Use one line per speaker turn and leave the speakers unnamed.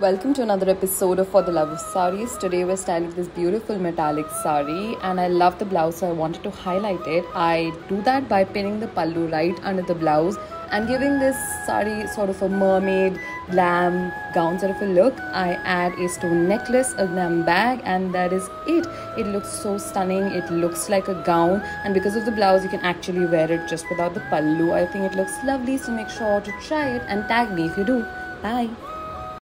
Welcome to another episode of For the Love of Saris. Today we're styling this beautiful metallic sari and I love the blouse so I wanted to highlight it. I do that by pinning the pallu right under the blouse and giving this sari sort of a mermaid glam gown sort of a look. I add a stone necklace, a glam bag and that is it. It looks so stunning. It looks like a gown and because of the blouse you can actually wear it just without the pallu. I think it looks lovely so make sure to try it and tag me if you do. Bye.